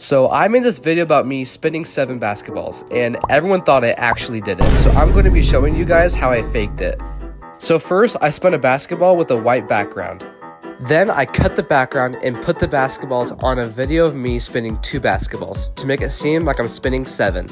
So I made this video about me spinning seven basketballs, and everyone thought I actually did it. So I'm going to be showing you guys how I faked it. So first, I spun a basketball with a white background. Then I cut the background and put the basketballs on a video of me spinning two basketballs to make it seem like I'm spinning seven.